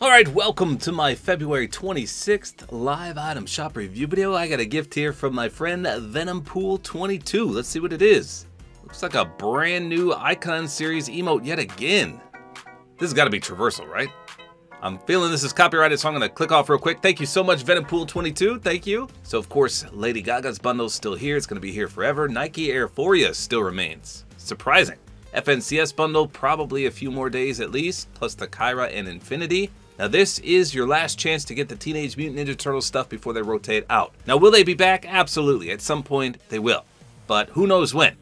Alright, welcome to my February 26th live item shop review video. I got a gift here from my friend Venompool22. Let's see what it is. Looks like a brand new Icon Series emote yet again. This has got to be traversal, right? I'm feeling this is copyrighted, so I'm going to click off real quick. Thank you so much, Venompool22. Thank you. So, of course, Lady Gaga's bundle is still here. It's going to be here forever. Nike Airphoria still remains. Surprising. FNCS bundle, probably a few more days at least, plus the Kyra and Infinity. Now this is your last chance to get the Teenage Mutant Ninja Turtle stuff before they rotate out. Now will they be back? Absolutely. At some point they will. But who knows when.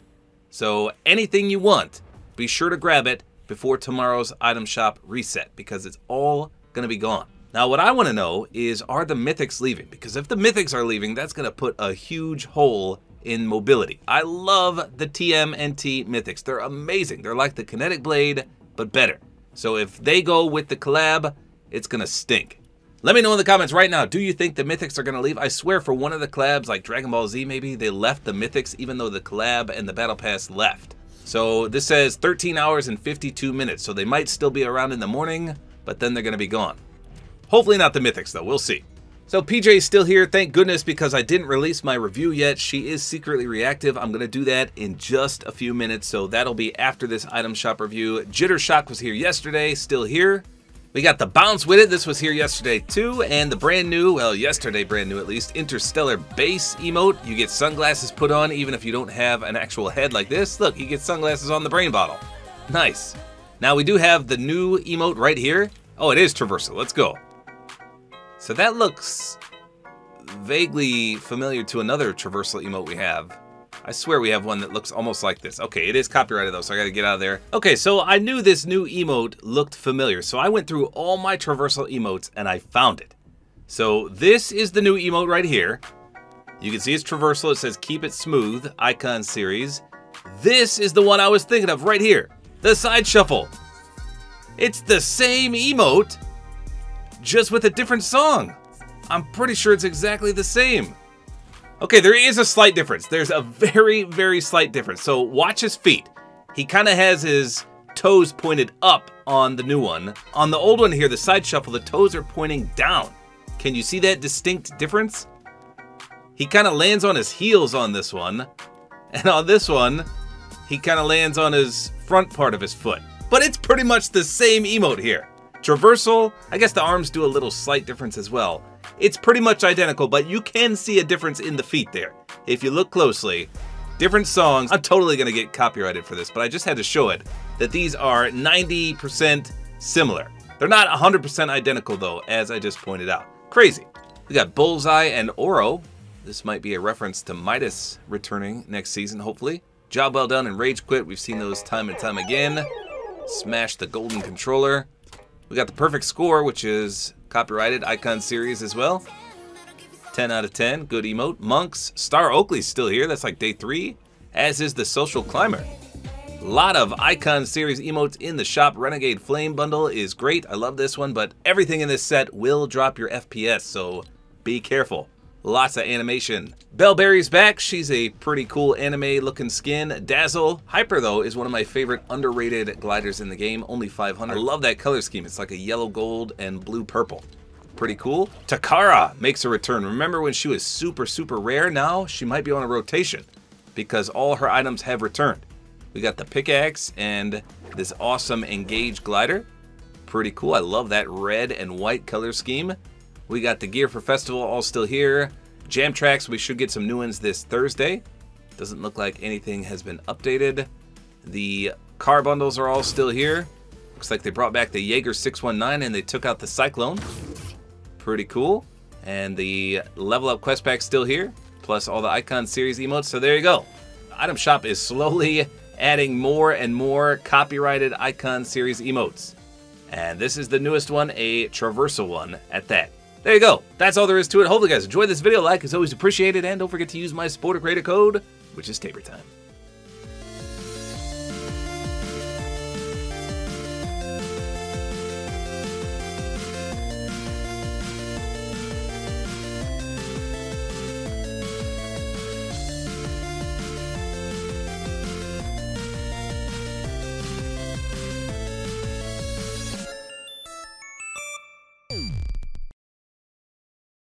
So anything you want, be sure to grab it before tomorrow's item shop reset because it's all going to be gone. Now what I want to know is are the Mythics leaving? Because if the Mythics are leaving, that's going to put a huge hole in mobility. I love the TMNT Mythics. They're amazing. They're like the Kinetic Blade, but better. So if they go with the collab, it's gonna stink. Let me know in the comments right now, do you think the Mythics are gonna leave? I swear for one of the collabs, like Dragon Ball Z maybe, they left the Mythics even though the collab and the Battle Pass left. So this says 13 hours and 52 minutes, so they might still be around in the morning, but then they're gonna be gone. Hopefully not the Mythics though, we'll see. So PJ is still here, thank goodness, because I didn't release my review yet. She is secretly reactive. I'm going to do that in just a few minutes, so that'll be after this item shop review. Jitter Shock was here yesterday, still here. We got the bounce with it. This was here yesterday too. And the brand new, well, yesterday brand new at least, Interstellar Base emote. You get sunglasses put on even if you don't have an actual head like this. Look, you get sunglasses on the brain bottle. Nice. Now we do have the new emote right here. Oh, it is traversal. Let's go. So that looks vaguely familiar to another traversal emote we have. I swear we have one that looks almost like this. Okay, it is copyrighted though, so I gotta get out of there. Okay, so I knew this new emote looked familiar, so I went through all my traversal emotes and I found it. So this is the new emote right here. You can see it's traversal. It says keep it smooth, icon series. This is the one I was thinking of right here. The side shuffle. It's the same emote, just with a different song. I'm pretty sure it's exactly the same. Okay, there is a slight difference. There's a very, very slight difference. So watch his feet. He kind of has his toes pointed up on the new one. On the old one here, the side shuffle, the toes are pointing down. Can you see that distinct difference? He kind of lands on his heels on this one. And on this one, he kind of lands on his front part of his foot. But it's pretty much the same emote here. Traversal, I guess the arms do a little slight difference as well. It's pretty much identical, but you can see a difference in the feet there. If you look closely, different songs. I'm totally going to get copyrighted for this, but I just had to show it that these are 90% similar. They're not 100% identical though, as I just pointed out. Crazy. We got Bullseye and Oro. This might be a reference to Midas returning next season, hopefully. Job well done and Rage Quit. We've seen those time and time again. Smash the golden controller. We got the perfect score, which is Copyrighted Icon series as well. 10 out of 10. Good emote. Monks. Star Oakley's still here. That's like day three. As is the Social Climber. A lot of Icon series emotes in the shop. Renegade Flame bundle is great. I love this one, but everything in this set will drop your FPS, so be careful. Lots of animation. Bellberry's back. She's a pretty cool anime looking skin. Dazzle. Hyper though is one of my favorite underrated gliders in the game. Only 500. I love that color scheme. It's like a yellow gold and blue purple. Pretty cool. Takara makes a return. Remember when she was super, super rare? Now she might be on a rotation because all her items have returned. We got the pickaxe and this awesome Engage glider. Pretty cool. I love that red and white color scheme. We got the gear for festival all still here. Jam tracks, we should get some new ones this Thursday. Doesn't look like anything has been updated. The car bundles are all still here. Looks like they brought back the Jaeger 619 and they took out the Cyclone. Pretty cool. And the level up quest pack still here, plus all the Icon series emotes. So there you go. Item Shop is slowly adding more and more copyrighted Icon series emotes. And this is the newest one, a traversal one at that. There you go. That's all there is to it. Hopefully guys enjoyed this video. Like is always appreciated. And don't forget to use my supporter creator code, which is Tabor Time.